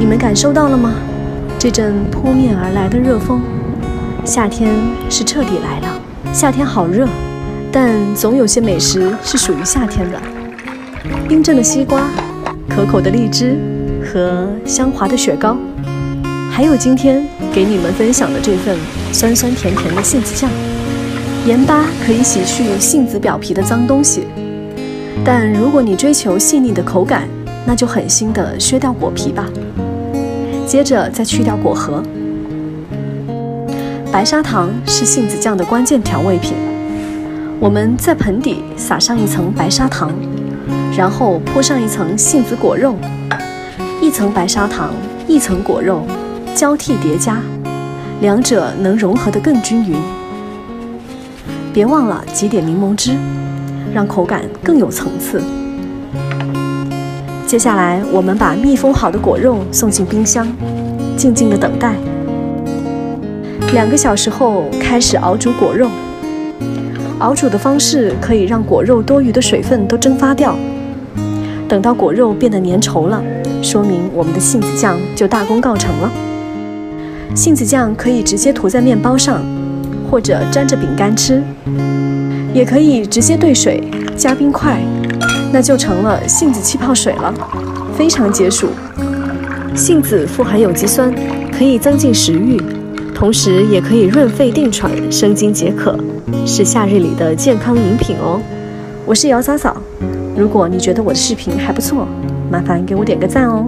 你们感受到了吗？这阵扑面而来的热风，夏天是彻底来了。夏天好热，但总有些美食是属于夏天的：冰镇的西瓜、可口的荔枝和香滑的雪糕，还有今天给你们分享的这份酸酸甜甜的杏子酱。盐巴可以洗去杏子表皮的脏东西，但如果你追求细腻的口感，那就狠心的削掉果皮吧。接着再去掉果核。白砂糖是杏子酱的关键调味品。我们在盆底撒上一层白砂糖，然后铺上一层杏子果肉，一层白砂糖，一层果肉，交替叠加，两者能融合得更均匀。别忘了挤点柠檬汁，让口感更有层次。接下来，我们把密封好的果肉送进冰箱，静静的等待。两个小时后开始熬煮果肉。熬煮的方式可以让果肉多余的水分都蒸发掉。等到果肉变得粘稠了，说明我们的杏子酱就大功告成了。杏子酱可以直接涂在面包上，或者沾着饼干吃，也可以直接兑水加冰块。那就成了杏子气泡水了，非常解暑。杏子富含有机酸，可以增进食欲，同时也可以润肺定喘、生津解渴，是夏日里的健康饮品哦。我是姚嫂嫂，如果你觉得我的视频还不错，麻烦给我点个赞哦。